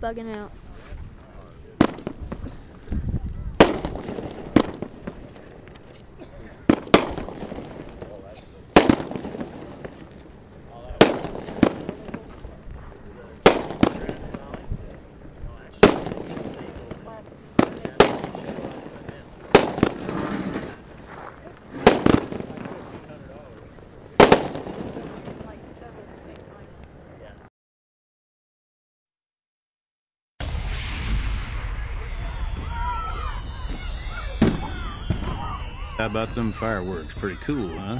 bugging out. How about them fireworks? Pretty cool, huh?